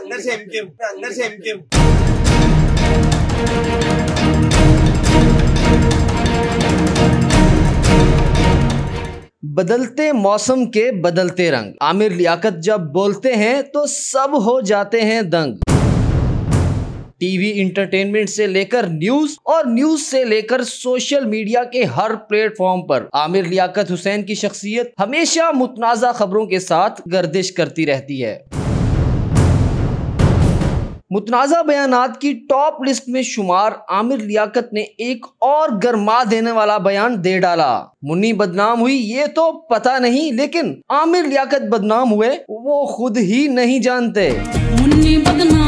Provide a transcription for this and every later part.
अंदर से अंदर से बदलते मौसम के बदलते रंग। आमिर लियाकत जब बोलते हैं तो सब हो जाते हैं दंग। टीवी इंटरटेनमेंट से लेकर न्यूज़ और न्यूज़ से लेकर सोशल मीडिया के हर प्लेटफॉर्म पर आमिर लियाकत हुसैन की शख्सियत हमेशा मुतनाज़ा खबरों के साथ गर्दिश करती रहती है। मुतनाज़ा बयान की टॉप लिस्ट में शुमार आमिर लियाकत ने एक और गरमा देने वाला बयान दे डाला। मुन्नी बदनाम हुई, ये तो पता नहीं, लेकिन आमिर लियाकत बदनाम हुए, वो खुद ही नहीं जानते। मुन्नी बदनाम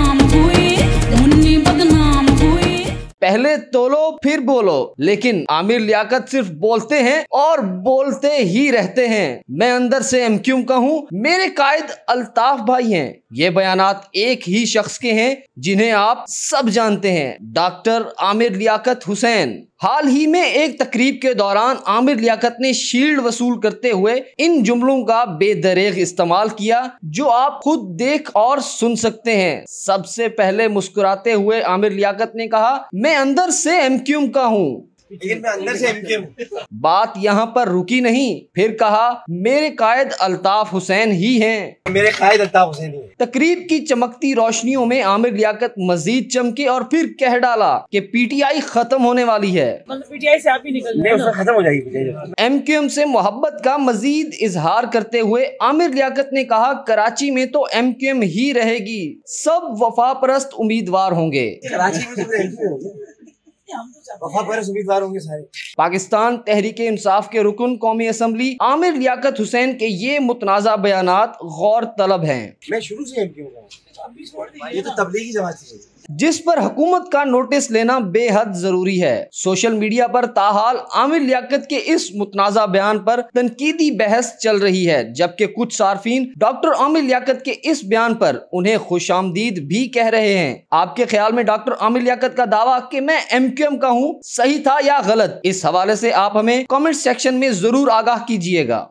फिर बोलो। लेकिन आमिर लियाकत सिर्फ़ बोलते हैं और बोलते ही रहते हैं। मैं अंदर से एम एमक्यूम का हूँ। मेरे कायद अल्ताफ भाई हैं। ये बयानात एक ही शख्स के हैं जिन्हें आप सब जानते हैं। डॉक्टर आमिर लियाकत हुसैन। हाल ही में एक तकरीब के दौरान आमिर लियाकत ने शील्ड वसूल करते हुए इन जुमलों का बेदरेग इस्तेमाल किया, जो आप खुद देख और सुन सकते हैं। सबसे पहले मुस्कुराते हुए आमिर लियाकत ने कहा, मैं अंदर से एमक्यूम का हूँ। लेकिन मैं अंदर से एमकेएम बात यहाँ पर रुकी नहीं फिर कहा मेरे कायद अल्ताफ हुसैन ही हैं। मेरे कायद अल्ताफ हुसैन ही तकरीब की चमकती रोशनियों में आमिर लियाकत मजीद चमके और फिर कह डाला कि पीटीआई खत्म होने वाली है। मतलब पीटीआई से आप ही निकल खत्म हो जाएगी एम क्यू एम से मोहब्बत का मजीद इजहार करते हुए आमिर लियाकत ने कहा कराची में तो एम क्यू एम ही रहेगी। सब वफा परस्त उम्मीदवार होंगे। कराची में तो एमपी हो। गया वफा पर उम्मीदवार होंगे सारे। पाकिस्तान तहरीक इंसाफ के रुकन कौमी असम्बली आमिर लियाकत हुसैन के ये मुतनाज़ा बयान गौर तलब हैं। मैं शुरू से ये तो तबलीगी जमात थी जिस पर हुकूमत का नोटिस लेना बेहद ज़रूरी है। सोशल मीडिया पर ताहाल आमिर लियाकत के इस मुतनाज़ा बयान पर तनकीदी बहस चल रही है जबकि कुछ सार्फिन डॉक्टर आमिर लियाकत के इस बयान पर उन्हें खुश आमदीद भी कह रहे हैं। आपके ख्याल में डॉक्टर आमिर लियाकत का दावा कि मैं एम क्यू एम का हूँ सही था या गलत? इस हवाले से आप हमें कमेंट सेक्शन में ज़रूर आगाह कीजिएगा।